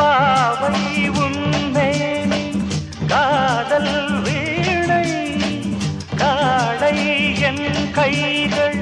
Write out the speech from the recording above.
பாவை உன்மேனி காதல் வீணை காடை என் கைகள்